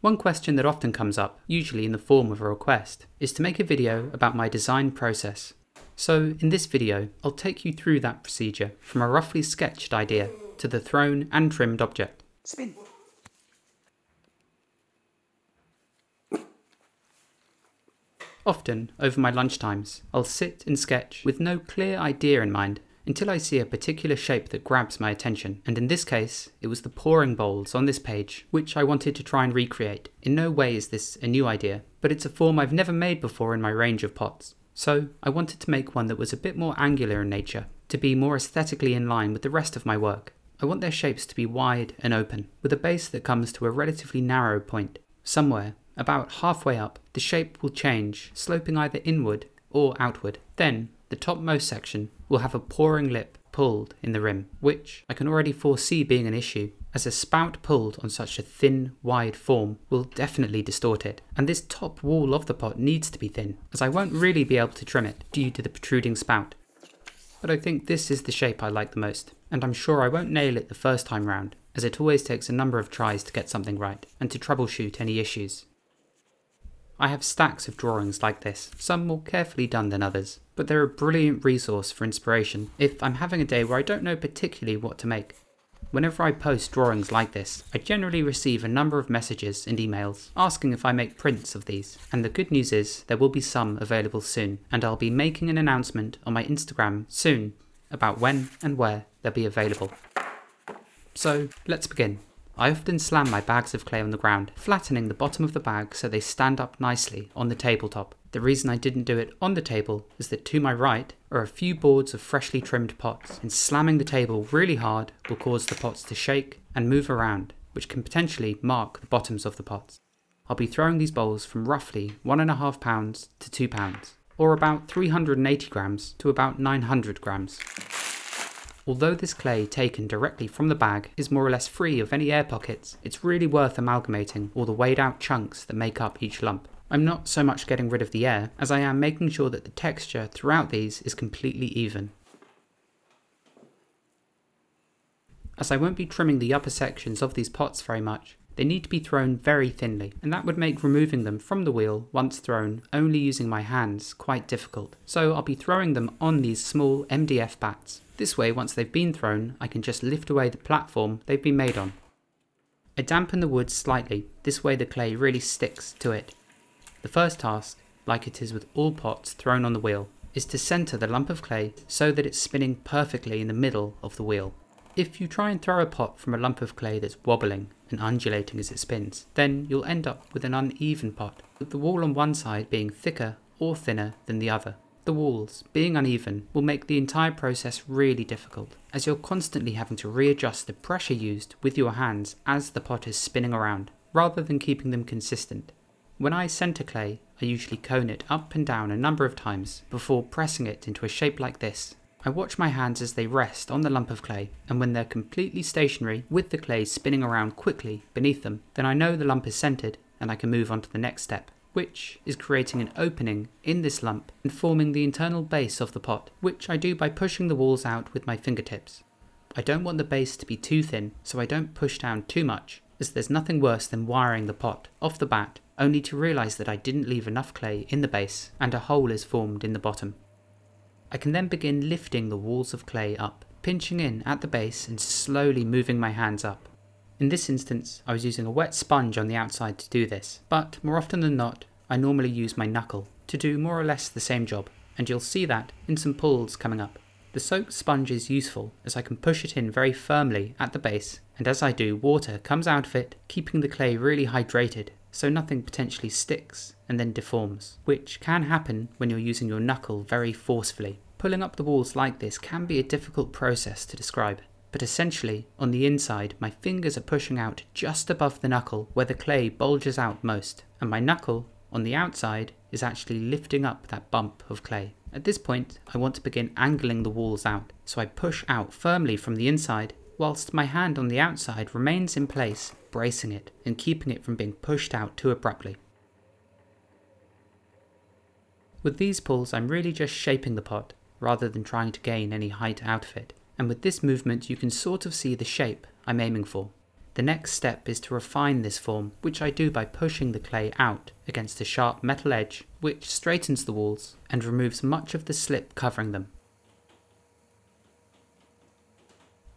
One question that often comes up, usually in the form of a request, is to make a video about my design process. So in this video, I'll take you through that procedure from a roughly sketched idea to the thrown and trimmed object. Spin. Often, over my lunchtimes, I'll sit and sketch with no clear idea in mind until I see a particular shape that grabs my attention, and in this case, it was the pouring bowls on this page, which I wanted to try and recreate. In no way is this a new idea, but it's a form I've never made before in my range of pots. So I wanted to make one that was a bit more angular in nature, to be more aesthetically in line with the rest of my work. I want their shapes to be wide and open, with a base that comes to a relatively narrow point. Somewhere, about halfway up, the shape will change, sloping either inward or outward. Then, the topmost section will have a pouring lip pulled in the rim, which I can already foresee being an issue, as a spout pulled on such a thin, wide form will definitely distort it. And this top wall of the pot needs to be thin, as I won't really be able to trim it due to the protruding spout. But I think this is the shape I like the most, and I'm sure I won't nail it the first time round, as it always takes a number of tries to get something right, and to troubleshoot any issues. I have stacks of drawings like this, some more carefully done than others, but they're a brilliant resource for inspiration if I'm having a day where I don't know particularly what to make. Whenever I post drawings like this, I generally receive a number of messages and emails asking if I make prints of these, and the good news is there will be some available soon, and I'll be making an announcement on my Instagram soon about when and where they'll be available. So let's begin. I often slam my bags of clay on the ground, flattening the bottom of the bag so they stand up nicely on the tabletop. The reason I didn't do it on the table is that to my right are a few boards of freshly trimmed pots, and slamming the table really hard will cause the pots to shake and move around, which can potentially mark the bottoms of the pots. I'll be throwing these bowls from roughly 1.5 pounds to 2 pounds, or about 380 grams to about 900 grams. Although this clay taken directly from the bag is more or less free of any air pockets, it's really worth amalgamating all the weighed out chunks that make up each lump. I'm not so much getting rid of the air as I am making sure that the texture throughout these is completely even. As I won't be trimming the upper sections of these pots very much, they need to be thrown very thinly, and that would make removing them from the wheel once thrown only using my hands quite difficult. So I'll be throwing them on these small MDF bats. This way, once they've been thrown, I can just lift away the platform they've been made on. I dampen the wood slightly, this way the clay really sticks to it. The first task, like it is with all pots thrown on the wheel, is to centre the lump of clay so that it's spinning perfectly in the middle of the wheel. If you try and throw a pot from a lump of clay that's wobbling and undulating as it spins, then you'll end up with an uneven pot, with the wall on one side being thicker or thinner than the other. The walls, being uneven, will make the entire process really difficult, as you're constantly having to readjust the pressure used with your hands as the pot is spinning around, rather than keeping them consistent. When I centre clay, I usually cone it up and down a number of times before pressing it into a shape like this. I watch my hands as they rest on the lump of clay, and when they're completely stationary with the clay spinning around quickly beneath them, then I know the lump is centred and I can move on to the next step which is creating an opening in this lump and forming the internal base of the pot, which I do by pushing the walls out with my fingertips. I don't want the base to be too thin, so I don't push down too much, as there's nothing worse than wiring the pot off the bat, only to realise that I didn't leave enough clay in the base and a hole is formed in the bottom. I can then begin lifting the walls of clay up, pinching in at the base and slowly moving my hands up. In this instance, I was using a wet sponge on the outside to do this, but more often than not, I normally use my knuckle to do more or less the same job, and you'll see that in some pulls coming up. The soaked sponge is useful as I can push it in very firmly at the base, and as I do, water comes out of it, keeping the clay really hydrated so nothing potentially sticks and then deforms, which can happen when you're using your knuckle very forcefully. Pulling up the walls like this can be a difficult process to describe, but essentially, on the inside, my fingers are pushing out just above the knuckle where the clay bulges out most, and my knuckle, on the outside, is actually lifting up that bump of clay. At this point, I want to begin angling the walls out, so I push out firmly from the inside, whilst my hand on the outside remains in place, bracing it and keeping it from being pushed out too abruptly. With these pulls, I'm really just shaping the pot, rather than trying to gain any height out of it and with this movement you can sort of see the shape I'm aiming for. The next step is to refine this form, which I do by pushing the clay out against a sharp metal edge, which straightens the walls and removes much of the slip covering them.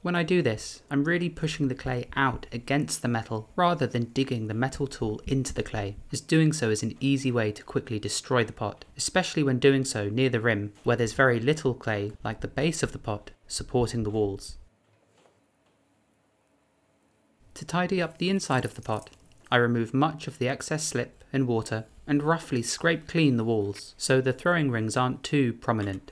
When I do this, I'm really pushing the clay out against the metal rather than digging the metal tool into the clay, as doing so is an easy way to quickly destroy the pot, especially when doing so near the rim where there's very little clay, like the base of the pot, supporting the walls. To tidy up the inside of the pot, I remove much of the excess slip and water and roughly scrape clean the walls so the throwing rings aren't too prominent.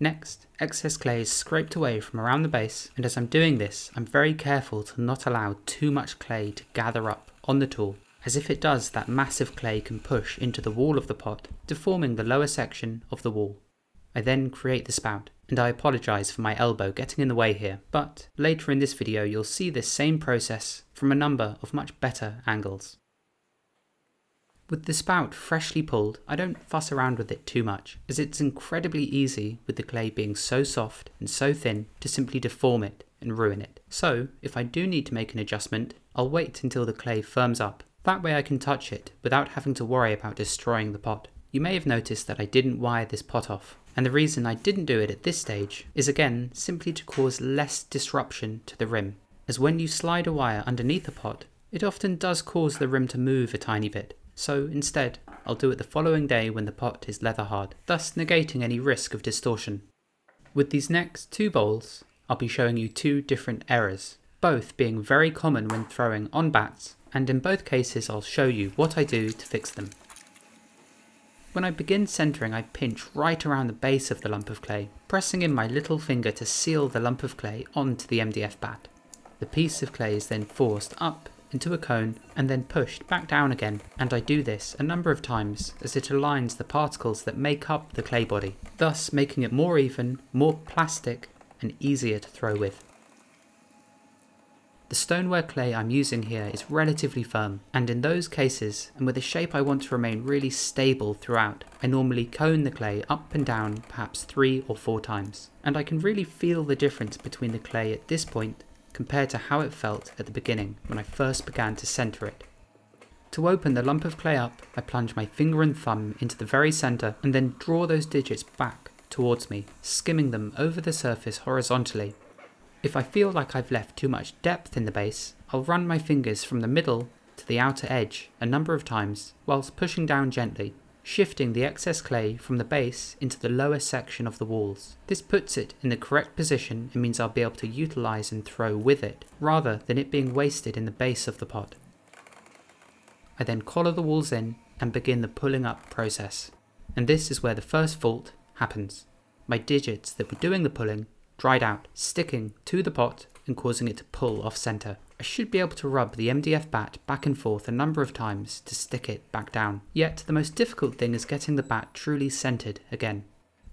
Next, excess clay is scraped away from around the base and as I'm doing this I'm very careful to not allow too much clay to gather up on the tool as if it does that massive clay can push into the wall of the pot, deforming the lower section of the wall. I then create the spout, and I apologise for my elbow getting in the way here, but later in this video you'll see this same process from a number of much better angles. With the spout freshly pulled, I don't fuss around with it too much, as it's incredibly easy with the clay being so soft and so thin to simply deform it and ruin it. So, if I do need to make an adjustment, I'll wait until the clay firms up. That way I can touch it without having to worry about destroying the pot. You may have noticed that I didn't wire this pot off, and the reason I didn't do it at this stage is again simply to cause less disruption to the rim, as when you slide a wire underneath a pot, it often does cause the rim to move a tiny bit, so instead, I'll do it the following day when the pot is leather hard, thus negating any risk of distortion. With these next two bowls, I'll be showing you two different errors, both being very common when throwing on bats, and in both cases I'll show you what I do to fix them. When I begin centering I pinch right around the base of the lump of clay, pressing in my little finger to seal the lump of clay onto the MDF bat. The piece of clay is then forced up into a cone and then pushed back down again and I do this a number of times as it aligns the particles that make up the clay body, thus making it more even, more plastic and easier to throw with. The stoneware clay I'm using here is relatively firm, and in those cases, and with a shape I want to remain really stable throughout, I normally cone the clay up and down perhaps three or four times. And I can really feel the difference between the clay at this point compared to how it felt at the beginning when I first began to centre it. To open the lump of clay up, I plunge my finger and thumb into the very centre and then draw those digits back towards me, skimming them over the surface horizontally. If I feel like I've left too much depth in the base, I'll run my fingers from the middle to the outer edge a number of times whilst pushing down gently shifting the excess clay from the base into the lower section of the walls. This puts it in the correct position and means I'll be able to utilise and throw with it, rather than it being wasted in the base of the pot. I then collar the walls in and begin the pulling up process. And this is where the first fault happens. My digits that were doing the pulling dried out, sticking to the pot and causing it to pull off centre. I should be able to rub the MDF bat back and forth a number of times to stick it back down. Yet the most difficult thing is getting the bat truly centered again.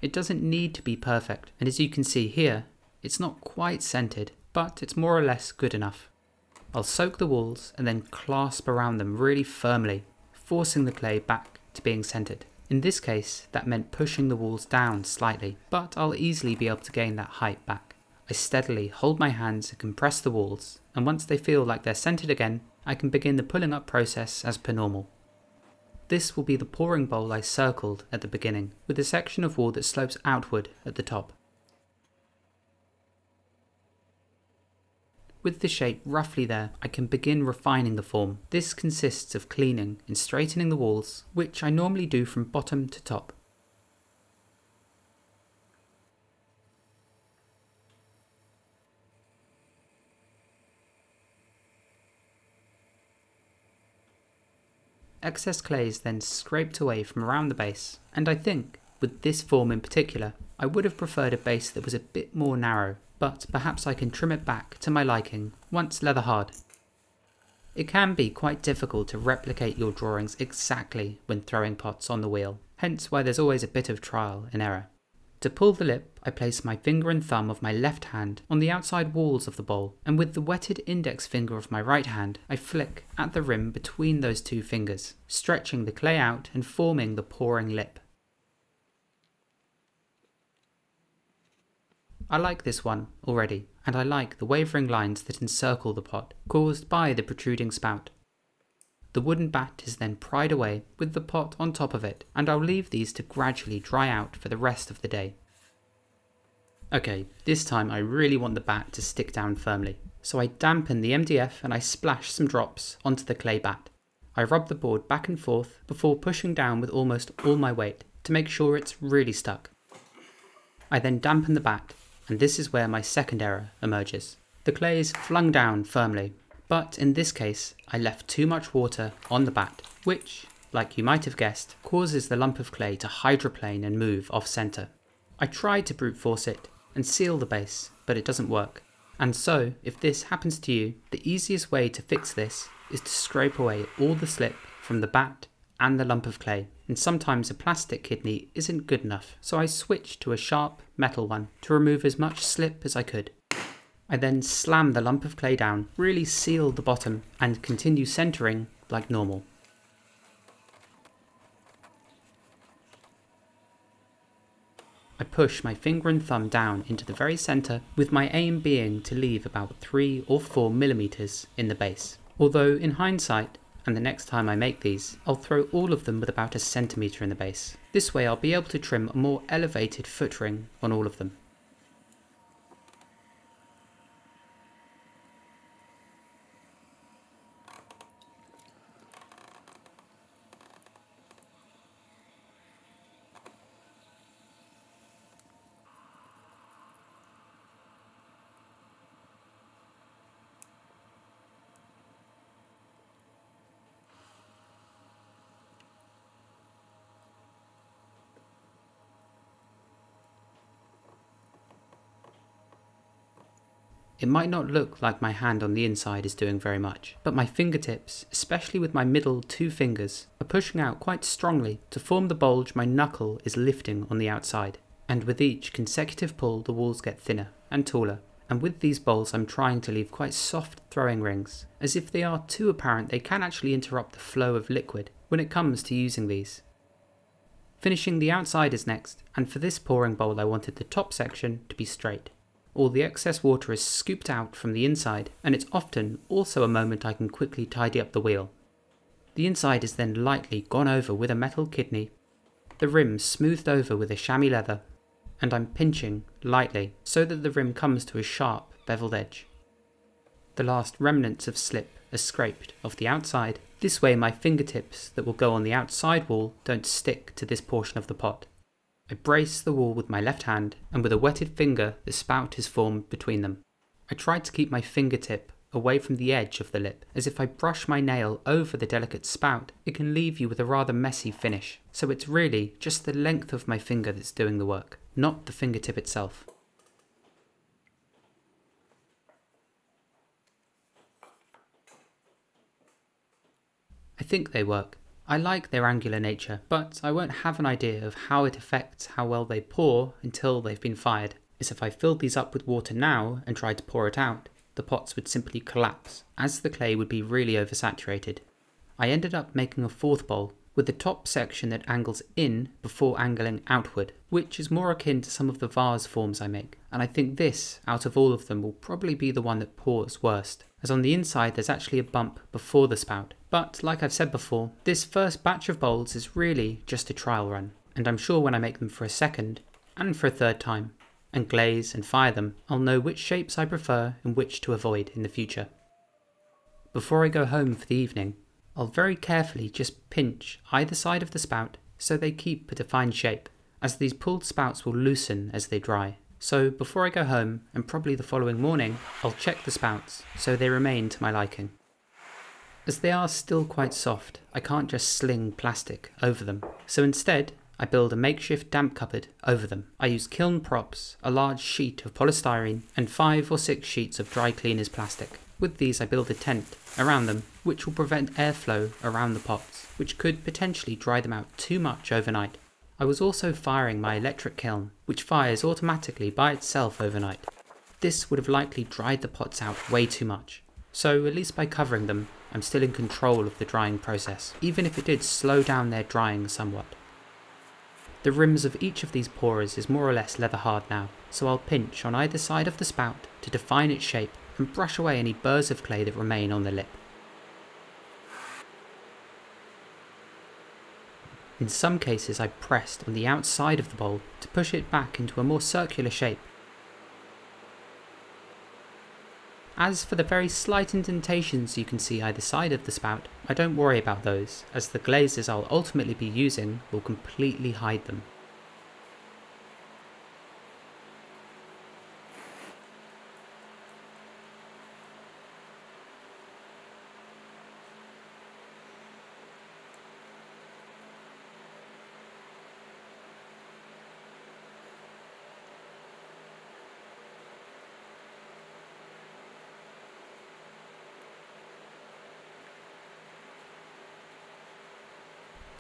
It doesn't need to be perfect, and as you can see here, it's not quite centered, but it's more or less good enough. I'll soak the walls and then clasp around them really firmly, forcing the clay back to being centered. In this case, that meant pushing the walls down slightly, but I'll easily be able to gain that height back. I steadily hold my hands and compress the walls, and once they feel like they're centered again, I can begin the pulling up process as per normal. This will be the pouring bowl I circled at the beginning, with a section of wall that slopes outward at the top. With the shape roughly there, I can begin refining the form. This consists of cleaning and straightening the walls, which I normally do from bottom to top. Excess clay is then scraped away from around the base, and I think, with this form in particular, I would have preferred a base that was a bit more narrow, but perhaps I can trim it back to my liking once leather hard. It can be quite difficult to replicate your drawings exactly when throwing pots on the wheel, hence why there's always a bit of trial and error. To pull the lip, I place my finger and thumb of my left hand on the outside walls of the bowl, and with the wetted index finger of my right hand, I flick at the rim between those two fingers, stretching the clay out and forming the pouring lip. I like this one already, and I like the wavering lines that encircle the pot, caused by the protruding spout. The wooden bat is then pried away with the pot on top of it, and I'll leave these to gradually dry out for the rest of the day. Okay, this time I really want the bat to stick down firmly, so I dampen the MDF and I splash some drops onto the clay bat. I rub the board back and forth before pushing down with almost all my weight to make sure it's really stuck. I then dampen the bat, and this is where my second error emerges. The clay is flung down firmly, but in this case I left too much water on the bat, which, like you might have guessed, causes the lump of clay to hydroplane and move off centre. I tried to brute force it and seal the base, but it doesn't work. And so, if this happens to you, the easiest way to fix this is to scrape away all the slip from the bat and the lump of clay. And sometimes a plastic kidney isn't good enough, so I switched to a sharp metal one to remove as much slip as I could. I then slam the lump of clay down, really seal the bottom, and continue centering like normal. I push my finger and thumb down into the very centre, with my aim being to leave about 3 or 4 millimeters in the base. Although in hindsight, and the next time I make these, I'll throw all of them with about a centimetre in the base. This way I'll be able to trim a more elevated foot ring on all of them. It might not look like my hand on the inside is doing very much, but my fingertips, especially with my middle two fingers, are pushing out quite strongly to form the bulge my knuckle is lifting on the outside. And with each consecutive pull the walls get thinner and taller, and with these bowls I'm trying to leave quite soft throwing rings, as if they are too apparent they can actually interrupt the flow of liquid when it comes to using these. Finishing the outside is next, and for this pouring bowl I wanted the top section to be straight all the excess water is scooped out from the inside, and it's often also a moment I can quickly tidy up the wheel. The inside is then lightly gone over with a metal kidney, the rim smoothed over with a chamois leather, and I'm pinching lightly so that the rim comes to a sharp beveled edge. The last remnants of slip are scraped off the outside. This way my fingertips that will go on the outside wall don't stick to this portion of the pot. I brace the wall with my left hand, and with a wetted finger the spout is formed between them. I try to keep my fingertip away from the edge of the lip, as if I brush my nail over the delicate spout, it can leave you with a rather messy finish. So it's really just the length of my finger that's doing the work, not the fingertip itself. I think they work. I like their angular nature, but I won't have an idea of how it affects how well they pour until they've been fired. As if I filled these up with water now and tried to pour it out, the pots would simply collapse, as the clay would be really oversaturated. I ended up making a fourth bowl, with the top section that angles in before angling outward, which is more akin to some of the vase forms I make, and I think this, out of all of them, will probably be the one that pours worst, as on the inside there's actually a bump before the spout. But like I've said before, this first batch of bowls is really just a trial run, and I'm sure when I make them for a second, and for a third time, and glaze and fire them, I'll know which shapes I prefer and which to avoid in the future. Before I go home for the evening, I'll very carefully just pinch either side of the spout so they keep a defined shape, as these pulled spouts will loosen as they dry. So before I go home, and probably the following morning, I'll check the spouts so they remain to my liking. As they are still quite soft, I can't just sling plastic over them, so instead I build a makeshift damp cupboard over them. I use kiln props, a large sheet of polystyrene, and five or six sheets of dry cleaners plastic. With these I build a tent around them, which will prevent airflow around the pots, which could potentially dry them out too much overnight. I was also firing my electric kiln, which fires automatically by itself overnight. This would have likely dried the pots out way too much, so at least by covering them, I'm still in control of the drying process, even if it did slow down their drying somewhat. The rims of each of these pourers is more or less leather hard now, so I'll pinch on either side of the spout to define its shape and brush away any burrs of clay that remain on the lip. In some cases I pressed on the outside of the bowl to push it back into a more circular shape. As for the very slight indentations you can see either side of the spout, I don't worry about those, as the glazes I'll ultimately be using will completely hide them.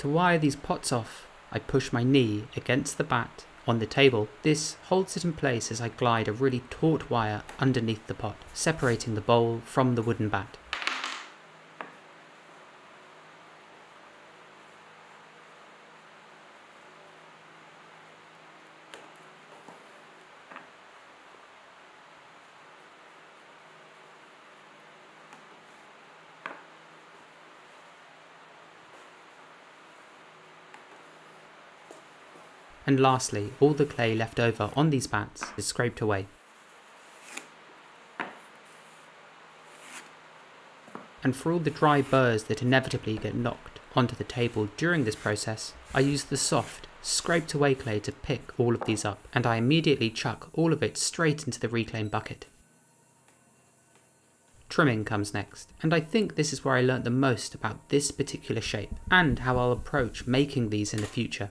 To wire these pots off, I push my knee against the bat on the table. This holds it in place as I glide a really taut wire underneath the pot, separating the bowl from the wooden bat. And lastly, all the clay left over on these bats is scraped away. And for all the dry burrs that inevitably get knocked onto the table during this process, I use the soft, scraped away clay to pick all of these up, and I immediately chuck all of it straight into the reclaim bucket. Trimming comes next, and I think this is where I learnt the most about this particular shape, and how I'll approach making these in the future.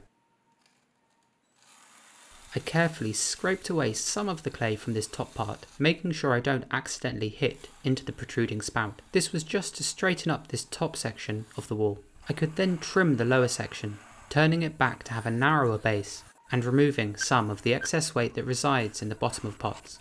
I carefully scraped away some of the clay from this top part, making sure I don't accidentally hit into the protruding spout. This was just to straighten up this top section of the wall. I could then trim the lower section, turning it back to have a narrower base, and removing some of the excess weight that resides in the bottom of pots.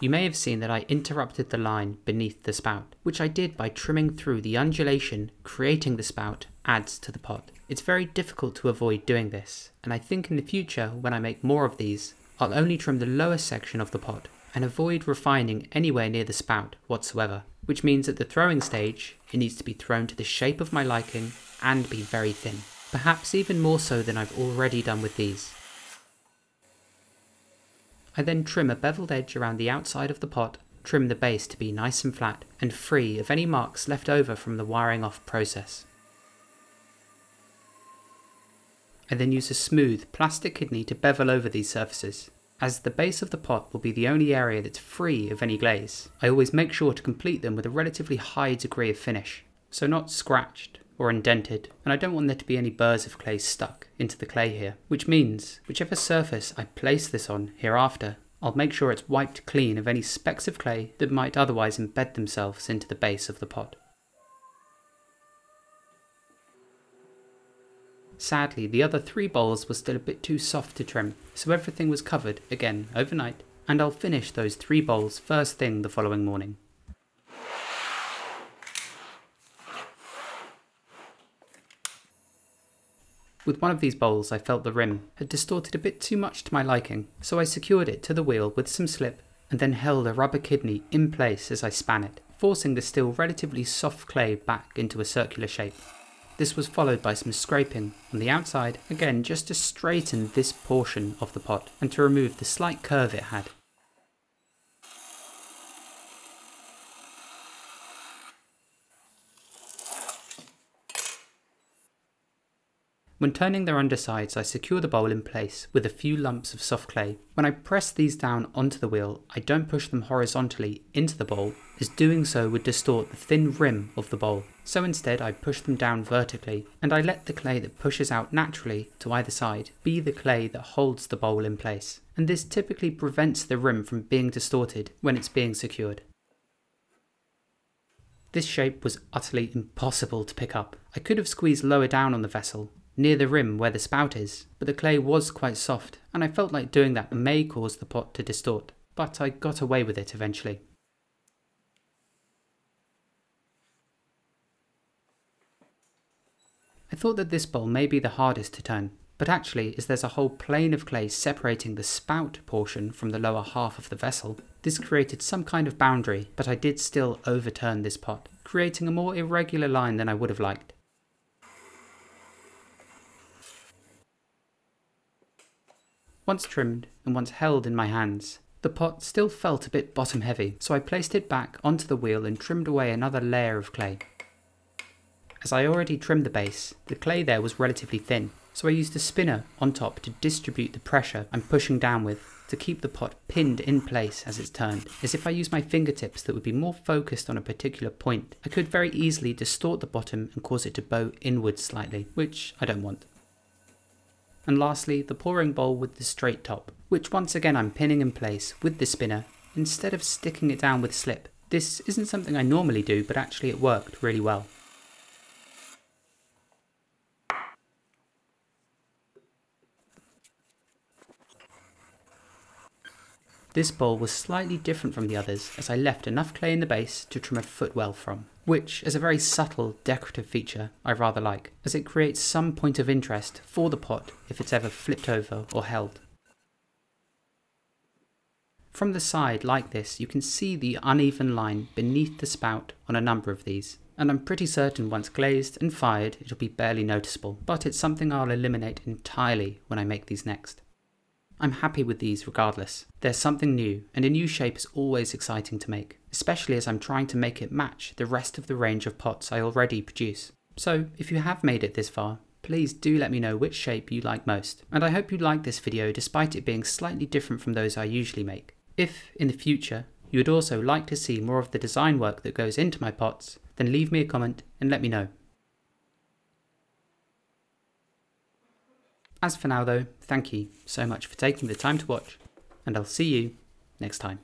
You may have seen that I interrupted the line beneath the spout, which I did by trimming through the undulation creating the spout adds to the pot. It's very difficult to avoid doing this, and I think in the future when I make more of these, I'll only trim the lower section of the pot and avoid refining anywhere near the spout whatsoever, which means at the throwing stage, it needs to be thrown to the shape of my liking and be very thin, perhaps even more so than I've already done with these. I then trim a beveled edge around the outside of the pot, trim the base to be nice and flat, and free of any marks left over from the wiring off process. I then use a smooth plastic kidney to bevel over these surfaces. As the base of the pot will be the only area that's free of any glaze, I always make sure to complete them with a relatively high degree of finish, so not scratched or indented, and I don't want there to be any burrs of clay stuck into the clay here, which means whichever surface I place this on hereafter, I'll make sure it's wiped clean of any specks of clay that might otherwise embed themselves into the base of the pot. Sadly, the other three bowls were still a bit too soft to trim, so everything was covered, again, overnight, and I'll finish those three bowls first thing the following morning. With one of these bowls I felt the rim had distorted a bit too much to my liking, so I secured it to the wheel with some slip and then held a rubber kidney in place as I span it, forcing the still relatively soft clay back into a circular shape. This was followed by some scraping on the outside, again just to straighten this portion of the pot and to remove the slight curve it had. When turning their undersides, I secure the bowl in place with a few lumps of soft clay. When I press these down onto the wheel, I don't push them horizontally into the bowl, as doing so would distort the thin rim of the bowl. So instead, I push them down vertically, and I let the clay that pushes out naturally to either side be the clay that holds the bowl in place. And this typically prevents the rim from being distorted when it's being secured. This shape was utterly impossible to pick up. I could have squeezed lower down on the vessel, near the rim where the spout is, but the clay was quite soft, and I felt like doing that may cause the pot to distort, but I got away with it eventually. I thought that this bowl may be the hardest to turn. but actually as there's a whole plane of clay separating the spout portion from the lower half of the vessel, this created some kind of boundary, but I did still overturn this pot, creating a more irregular line than I would have liked. Once trimmed and once held in my hands, the pot still felt a bit bottom heavy, so I placed it back onto the wheel and trimmed away another layer of clay. As I already trimmed the base, the clay there was relatively thin, so I used a spinner on top to distribute the pressure I'm pushing down with to keep the pot pinned in place as it's turned. As if I used my fingertips that would be more focused on a particular point, I could very easily distort the bottom and cause it to bow inwards slightly, which I don't want. And lastly, the pouring bowl with the straight top, which once again I'm pinning in place with the spinner instead of sticking it down with slip. This isn't something I normally do, but actually it worked really well. This bowl was slightly different from the others as I left enough clay in the base to trim a footwell from, which is a very subtle decorative feature I rather like, as it creates some point of interest for the pot if it's ever flipped over or held. From the side like this you can see the uneven line beneath the spout on a number of these, and I'm pretty certain once glazed and fired it'll be barely noticeable, but it's something I'll eliminate entirely when I make these next. I'm happy with these regardless. There's something new, and a new shape is always exciting to make, especially as I'm trying to make it match the rest of the range of pots I already produce. So, if you have made it this far, please do let me know which shape you like most. And I hope you like this video despite it being slightly different from those I usually make. If, in the future, you would also like to see more of the design work that goes into my pots, then leave me a comment and let me know. As for now though, thank you so much for taking the time to watch, and I'll see you next time.